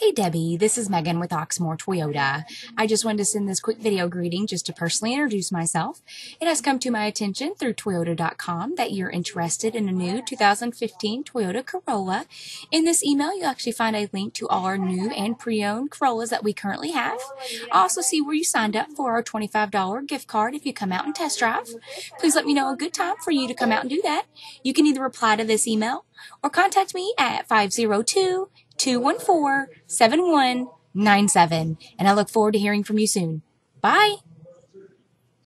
Hey Debbie, this is Megan with Oxmoor Toyota. I just wanted to send this quick video greeting just to personally introduce myself. It has come to my attention through Toyota.com that you're interested in a new 2015 Toyota Corolla. In this email, you'll actually find a link to all our new and pre-owned Corollas that we currently have. Also see where you signed up for our $25 gift card if you come out and test drive. Please let me know a good time for you to come out and do that. You can either reply to this email or contact me at 502 214 7197. And I look forward to hearing from you soon. Bye.